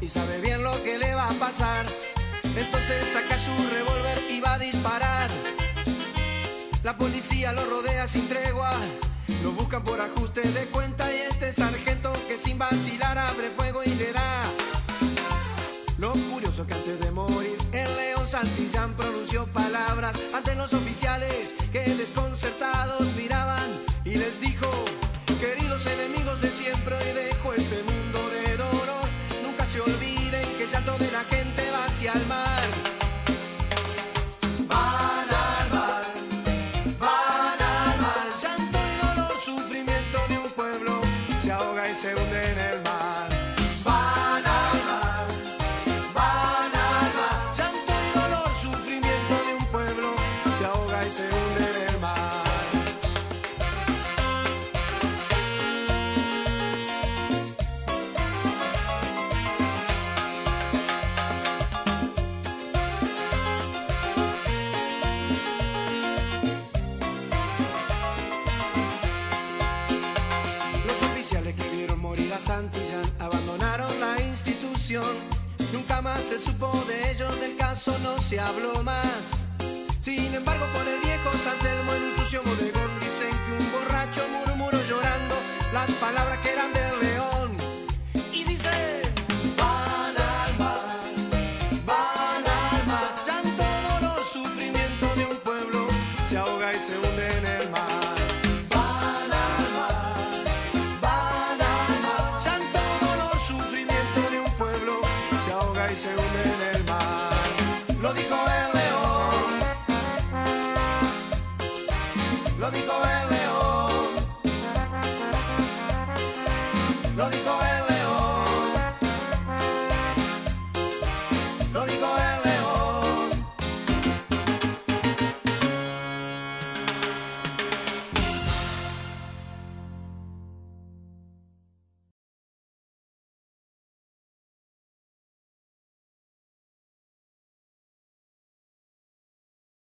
y sabe bien lo que le va a pasar. Entonces saca su revólver y va a disparar. La policía lo rodea sin tregua. Lo buscan por ajuste de cuenta y este sargento que sin vacilar abre fuego y le da. Lo curioso que antes de morir el león Santillán pronunció palabras ante los oficiales que desconcertados miraban y les dijo, queridos enemigos de siempre hoy dejo hacia el mar. Van al mar, van al mar, llanto y dolor, sufrimiento de un pueblo se ahoga y se hunde en el mar. Santillán abandonaron la institución. Nunca más se supo de ellos, del caso no se habló más. Sin embargo, por el viejo San Telmo en un sucio bodegón dicen que un borracho murmuró llorando las palabras y se hunde